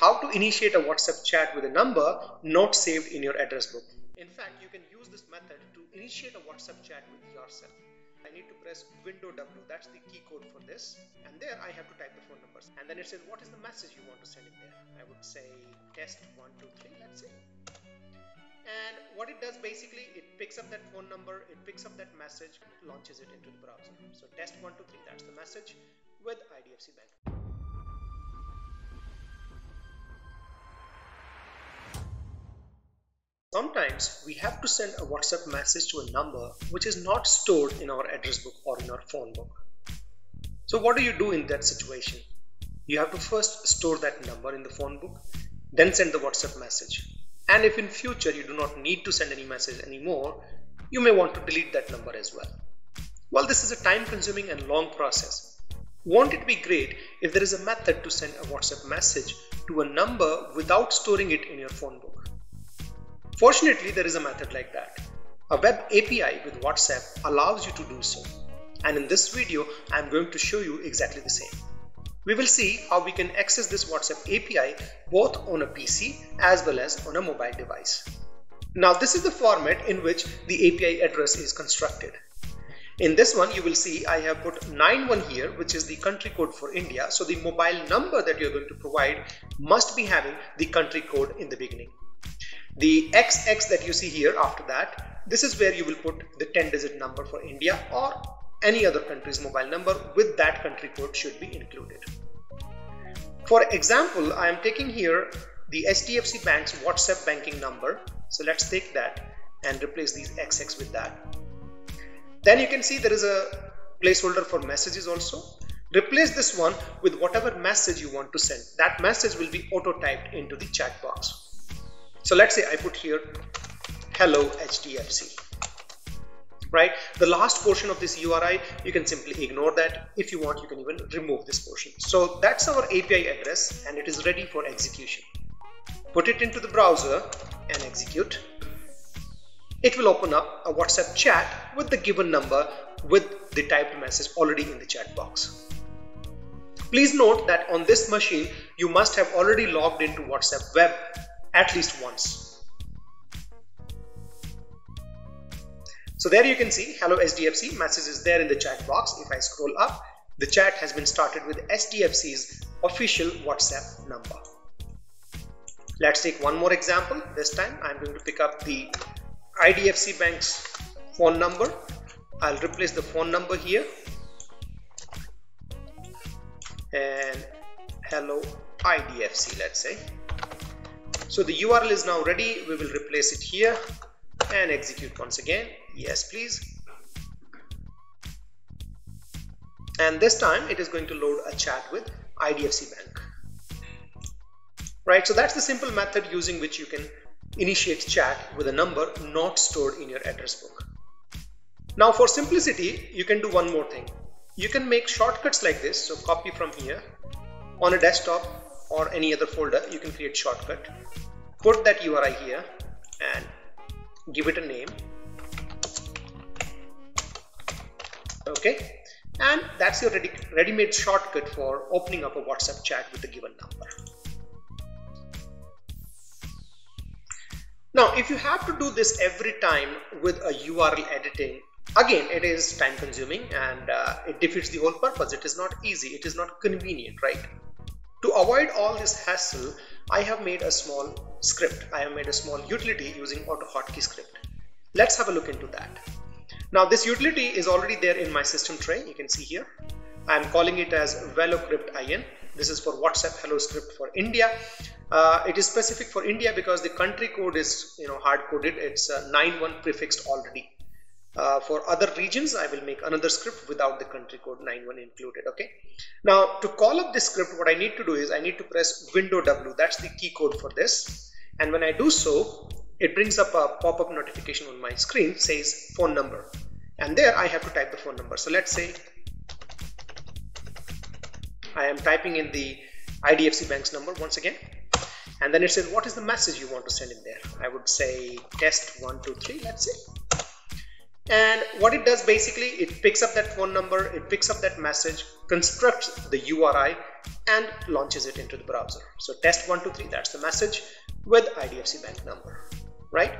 how to initiate a WhatsApp chat with a number not saved in your address book. In fact, you can use this method to initiate a WhatsApp chat with yourself. I need to press window W, that's the key code for this. And there I have to type the phone numbers. And then it says, what is the message you want to send in there? I would say test123, let's say. And what it does basically, it picks up that phone number, it picks up that message, launches it into the browser. So test123, that's the message with IDFC Bank. Sometimes we have to send a WhatsApp message to a number which is not stored in our address book or in our phone book. So what do you do in that situation? You have to first store that number in the phone book, then send the WhatsApp message. And if in future you do not need to send any message anymore, you may want to delete that number as well. Well, this is a time consuming and long process. Won't it be great if there is a method to send a WhatsApp message to a number without storing it in your phone book? Fortunately, there is a method like that. A web API with WhatsApp allows you to do so. And in this video, I'm going to show you exactly the same. We will see how we can access this WhatsApp API both on a PC as well as on a mobile device. Now this is the format in which the API address is constructed. In this one you will see I have put 91 here which is the country code for India. So the mobile number that you're going to provide must be having the country code in the beginning. The XX that you see here after that, this is where you will put the 10 digit number for India or any other country's mobile number with that country code should be included. For example, I am taking here the HDFC Bank's WhatsApp banking number. So let's take that and replace these XX with that. Then you can see there is a placeholder for messages also. Replace this one with whatever message you want to send. That message will be auto typed into the chat box. So let's say I put here hello HDFC right? The last portion of this URI you can simply ignore that. If you want you can even remove this portion. So that's our API address and it is ready for execution. Put it into the browser and execute. It will open up a WhatsApp chat with the given number with the typed message already in the chat box. Please note that on this machine you must have already logged into WhatsApp web at least once. So there you can see hello HDFC message is there in the chat box. If I scroll up, the chat has been started with HDFC's official WhatsApp number. Let's take one more example. This time I'm going to pick up the IDFC Bank's phone number. I'll replace the phone number here and hello IDFC let's say so the URL is now ready. We will replace it here and execute once again. Yes, please. And this time it is going to load a chat with IDFC Bank. Right, so that's the simple method using which you can initiate chat with a number not stored in your address book. Now for simplicity, you can do one more thing. You can make shortcuts like this. So copy from here on a desktop or any other folder you can create shortcut. Put that URI here and give it a name. Okay. And that's your ready ready-made shortcut for opening up a WhatsApp chat with the given number. Now if you have to do this every time with a URL editing again it is time consuming and uh, it defeats the whole purpose. It is not easy. It is not convenient right to avoid all this hassle, I have made a small script. I have made a small utility using AutoHotkey script. Let's have a look into that. Now this utility is already there in my system tray. You can see here. I'm calling it as VeloCrypt.in. This is for WhatsApp Hello script for India. Uh, it is specific for India because the country code is you know hard coded. It's uh, 91 prefixed already. Uh, for other regions, I will make another script without the country code 91 included. Okay. Now to call up this script, what I need to do is I need to press window W. That's the key code for this. And when I do so, it brings up a pop-up notification on my screen says phone number. And there I have to type the phone number. So let's say I am typing in the IDFC Bank's number once again. And then it says, what is the message you want to send in there? I would say test123, let's say and what it does basically it picks up that phone number it picks up that message constructs the URI and launches it into the browser. So test 123 that's the message with IDFC bank number right?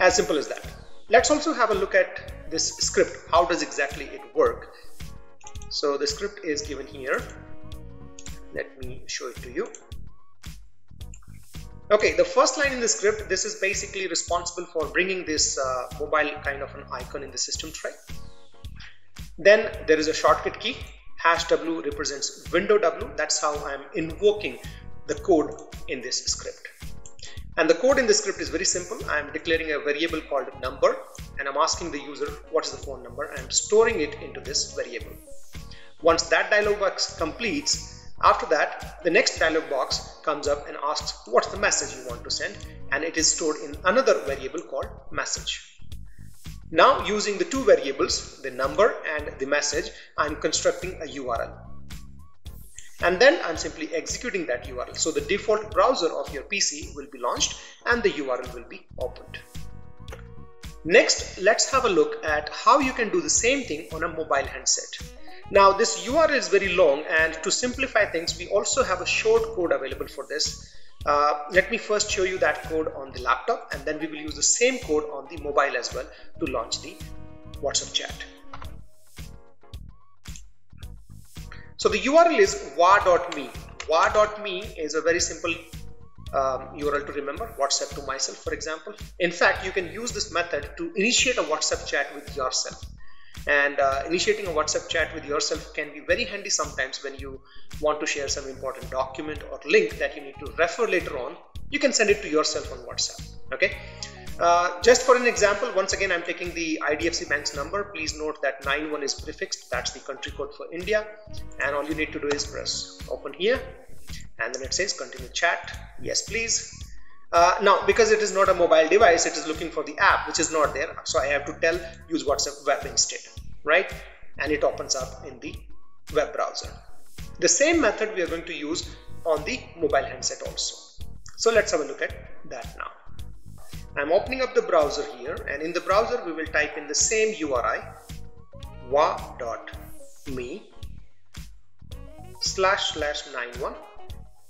As simple as that. Let's also have a look at this script. How does exactly it work? So the script is given here. Let me show it to you Okay, the first line in the script, this is basically responsible for bringing this uh, mobile kind of an icon in the system tray. Then there is a shortcut key, hash W represents window W, that's how I'm invoking the code in this script. And the code in the script is very simple. I'm declaring a variable called number and I'm asking the user what is the phone number. I'm storing it into this variable. Once that dialog box completes, after that, the next dialog box comes up and asks what's the message you want to send and it is stored in another variable called message. Now using the two variables, the number and the message, I'm constructing a URL. And then I'm simply executing that URL. So the default browser of your PC will be launched and the URL will be opened. Next, let's have a look at how you can do the same thing on a mobile handset. Now this URL is very long and to simplify things we also have a short code available for this. Uh, let me first show you that code on the laptop and then we will use the same code on the mobile as well to launch the WhatsApp chat. So the URL is wa.me. wa.me is a very simple um, URL to remember, WhatsApp to myself for example. In fact, you can use this method to initiate a WhatsApp chat with yourself and uh, initiating a whatsapp chat with yourself can be very handy sometimes when you want to share some important document or link that you need to refer later on. You can send it to yourself on whatsapp okay? Uh, just for an example once again I'm taking the IDFC bank's number. Please note that 91 is prefixed. That's the country code for India. And all you need to do is press open here. And then it says continue chat. Yes please uh, now, because it is not a mobile device, it is looking for the app, which is not there. So I have to tell use WhatsApp web instead, right? And it opens up in the web browser. The same method we are going to use on the mobile handset also. So let's have a look at that now. I'm opening up the browser here and in the browser we will type in the same URI wa.me slash slash 91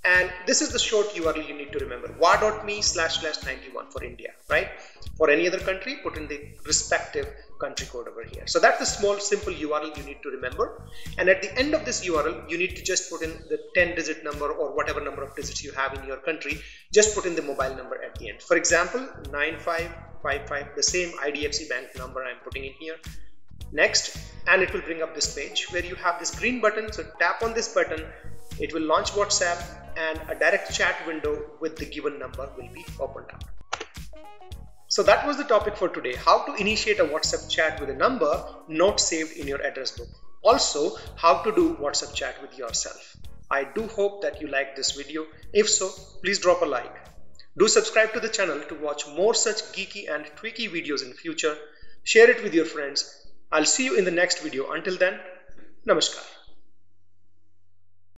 and this is the short URL you need to remember. Wa.me slash slash 91 for India right? For any other country put in the respective country code over here. So that's the small simple URL you need to remember. And at the end of this URL you need to just put in the 10 digit number or whatever number of digits you have in your country. Just put in the mobile number at the end. For example 9555 the same IDFC bank number I'm putting in here. Next and it will bring up this page where you have this green button. So tap on this button it will launch WhatsApp and a direct chat window with the given number will be opened up. So that was the topic for today, how to initiate a WhatsApp chat with a number not saved in your address book. Also, how to do WhatsApp chat with yourself. I do hope that you liked this video. If so, please drop a like. Do subscribe to the channel to watch more such geeky and tweaky videos in future. Share it with your friends. I'll see you in the next video. Until then, Namaskar.